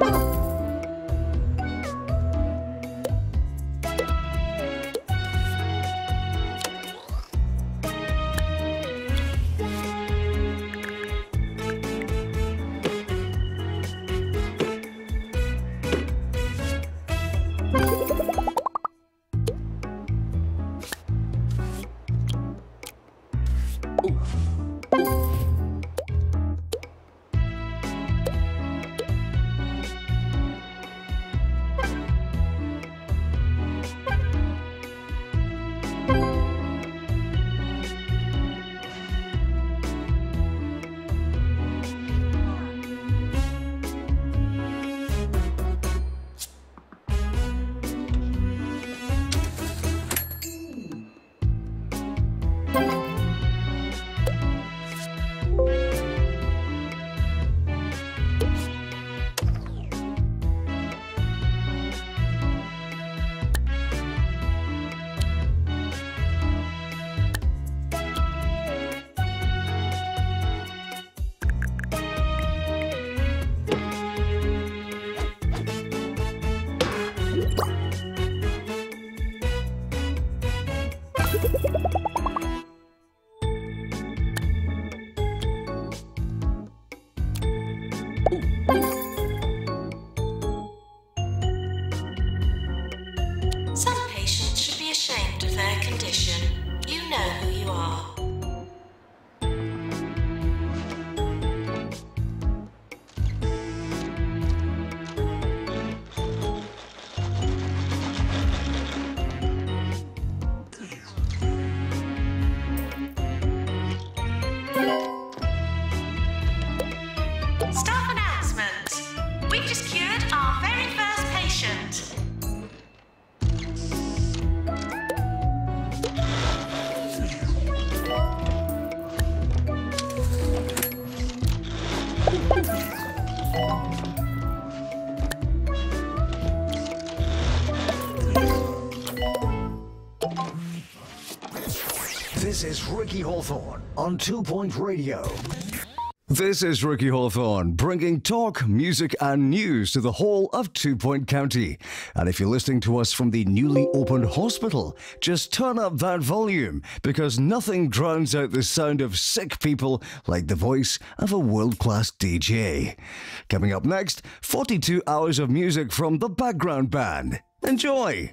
아 This is Ricky Hawthorne on Two Point Radio. This is Ricky Hawthorne, bringing talk, music, and news to the whole of Two Point County. And if you're listening to us from the newly opened hospital, just turn up that volume because nothing drowns out the sound of sick people like the voice of a world class DJ. Coming up next, 42 hours of music from the background band. Enjoy!